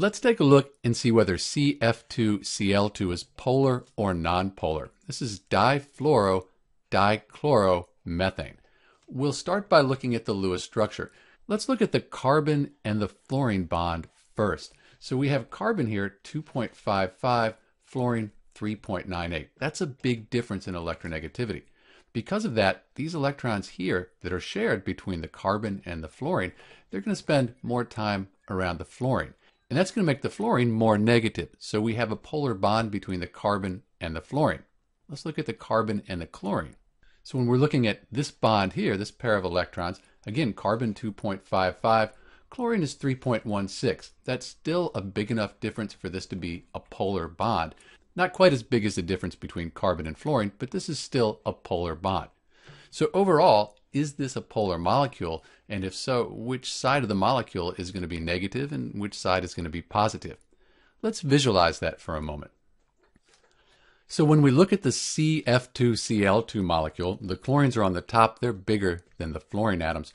Let's take a look and see whether CF2Cl2 is polar or nonpolar. This is difluoro dichloromethane. We'll start by looking at the Lewis structure. Let's look at the carbon and the fluorine bond first. So we have carbon here 2.55, fluorine 3.98. That's a big difference in electronegativity. Because of that, these electrons here that are shared between the carbon and the fluorine, they're going to spend more time around the fluorine. And that's going to make the fluorine more negative. So we have a polar bond between the carbon and the fluorine. Let's look at the carbon and the chlorine. So when we're looking at this bond here, this pair of electrons, again, carbon 2.55, chlorine is 3.16. That's still a big enough difference for this to be a polar bond. Not quite as big as the difference between carbon and fluorine, but this is still a polar bond. So overall, is this a polar molecule? And if so, which side of the molecule is going to be negative and which side is going to be positive? Let's visualize that for a moment. So when we look at the CF2Cl2 molecule, the chlorines are on the top, they're bigger than the fluorine atoms.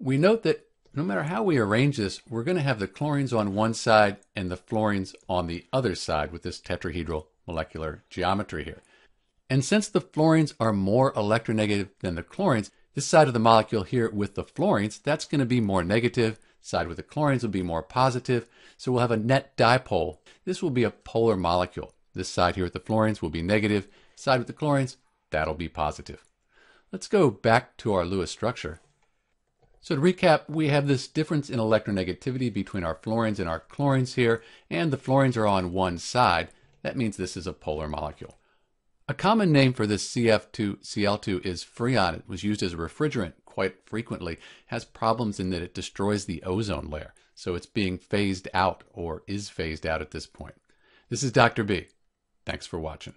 We note that no matter how we arrange this, we're going to have the chlorines on one side and the fluorines on the other side with this tetrahedral molecular geometry here. And since the fluorines are more electronegative than the chlorines, this side of the molecule here with the fluorines, that's going to be more negative. Side with the chlorines will be more positive. So we'll have a net dipole. This will be a polar molecule. This side here with the fluorines will be negative. Side with the chlorines, that'll be positive. Let's go back to our Lewis structure. So to recap, we have this difference in electronegativity between our fluorines and our chlorines here, and the fluorines are on one side. That means this is a polar molecule. A common name for this CF2Cl2 is freon. It was used as a refrigerant quite frequently. It has problems in that it destroys the ozone layer. So it's being phased out or is phased out at this point. This is Dr. B. Thanks for watching.